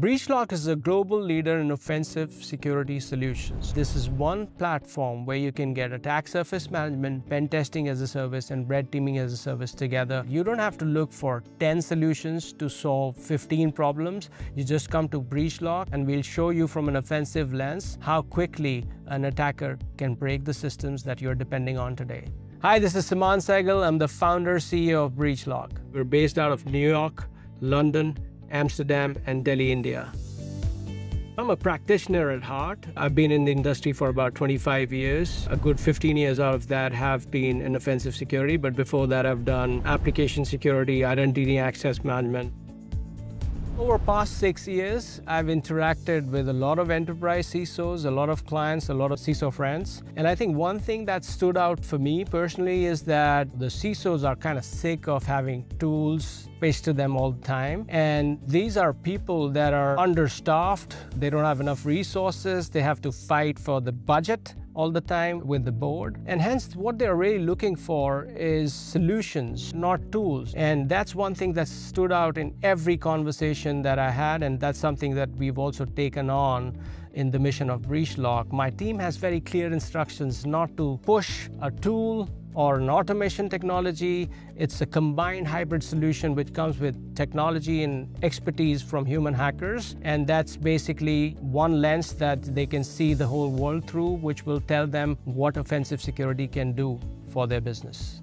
Breachlock is a global leader in offensive security solutions. This is one platform where you can get attack surface management, pen testing as a service, and red teaming as a service together. You don't have to look for 10 solutions to solve 15 problems. You just come to Breachlock and we'll show you from an offensive lens how quickly an attacker can break the systems that you're depending on today. Hi, this is Seemant Sehgal. I'm the founder CEO of Breachlock. We're based out of New York, London, Amsterdam, and Delhi, India. I'm a practitioner at heart. I've been in the industry for about 25 years. A good 15 years out of that have been in offensive security, but before that I've done application security, identity access management. Over past six years, I've interacted with a lot of enterprise CISOs, a lot of clients, a lot of CISO friends. And I think one thing that stood out for me personally is that the CISOs are kind of sick of having tools pitched to them all the time. And these are people that are understaffed. They don't have enough resources. They have to fight for the budget all the time with the board. And hence, what they're really looking for is solutions, not tools. And that's one thing that stood out in every conversation that I had, and that's something that we've also taken on in the mission of Breachlock. My team has very clear instructions not to push a tool or an automation technology. It's a combined hybrid solution which comes with technology and expertise from human hackers. And that's basically one lens that they can see the whole world through, which will tell them what offensive security can do for their business.